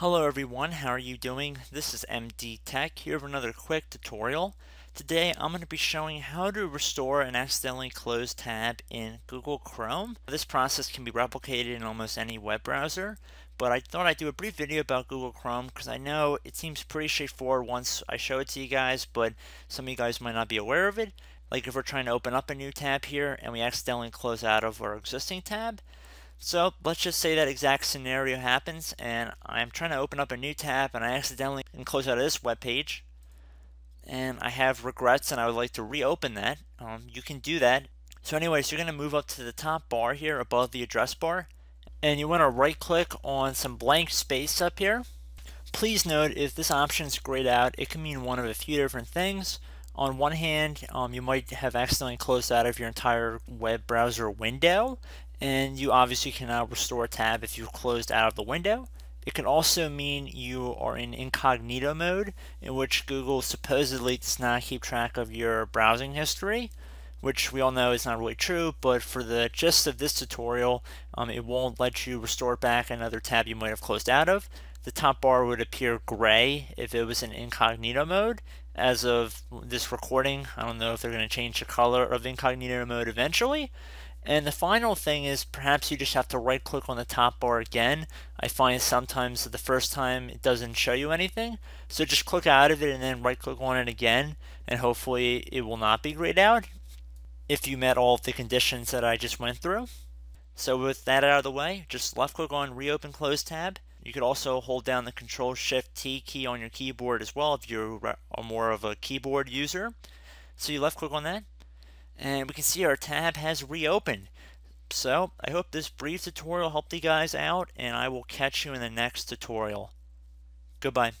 Hello everyone, how are you doing? This is MD Tech here with another quick tutorial. Today I'm going to be showing how to restore an accidentally closed tab in Google Chrome. This process can be replicated in almost any web browser, but I thought I'd do a brief video about Google Chrome because I know it seems pretty straightforward once I show it to you guys, but some of you guys might not be aware of it. Like if we're trying to open up a new tab here and we accidentally close out of our existing tab, so let's just say that exact scenario happens and I'm trying to open up a new tab and I accidentally close out of this web page and I have regrets and I would like to reopen that. Um, you can do that. So anyways, you're going to move up to the top bar here above the address bar and you want to right click on some blank space up here. Please note if this option is grayed out, it can mean one of a few different things. On one hand, um, you might have accidentally closed out of your entire web browser window, and you obviously can now restore a tab if you've closed out of the window. It can also mean you are in incognito mode, in which Google supposedly does not keep track of your browsing history, which we all know is not really true, but for the gist of this tutorial, um, it won't let you restore back another tab you might have closed out of. The top bar would appear gray if it was in incognito mode. As of this recording, I don't know if they're going to change the color of incognito mode eventually, and the final thing is perhaps you just have to right click on the top bar again. I find sometimes the first time it doesn't show you anything. So just click out of it and then right click on it again and hopefully it will not be grayed out if you met all of the conditions that I just went through. So with that out of the way, just left click on reopen close tab. You could also hold down the control shift T key on your keyboard as well if you are more of a keyboard user. So you left click on that and we can see our tab has reopened. So I hope this brief tutorial helped you guys out and I will catch you in the next tutorial. Goodbye.